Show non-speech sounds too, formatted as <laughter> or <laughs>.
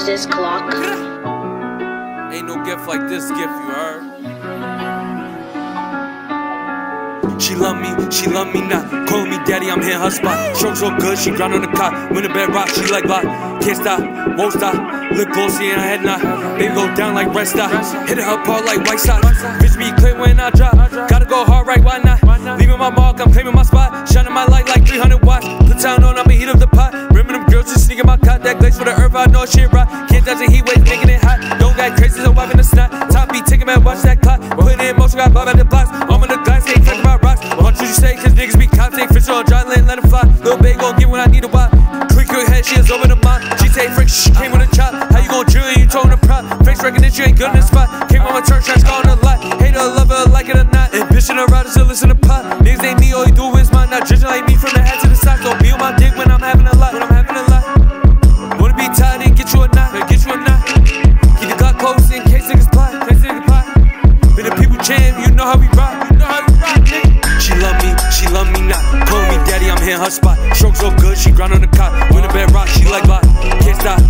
is this clock? <laughs> Ain't no gift like this gift, you heard? She love me, she love me not. Calling me daddy, I'm hitting her spot. Stroke so good, she grind on the cot. When the bed rock, she like block. Can't stop, won't stop. Look glossy in her head knot. Baby go down like red stop. Hit her up hard like white socks. Bitch be clear when I drop. Gotta go hard right, why not? That glaze for the earth, I know shit right. Can't dodge the heat wave, making it hot. Don't got crazy, so I'm wiping the snot. Top beat, taking man, watch that clock. Put in motion, got bob at the blocks. Arm in the glass, ain't touching my rocks. What you say, cause niggas be cops, ain't fish on dry land, let it fly. Little baby gon' get when I need a wop. Click your head, she is over the mop. GTA freak, she came with a chop. How you gon' drill you throwing a prop? Face recognition ain't good in the spot. Came on my turn, shots gone a lot. Hater, lover, like it or not. Ambition or riders to listen to pop. Niggas ain't me, all you do is mine. Not judging like me from the know how we rock, you know how we rock. She love me, she love me not. Call me daddy, I'm hitting her spot. Strokes so good, she grind on the cot. When the bed rock, she like block. Can't stop,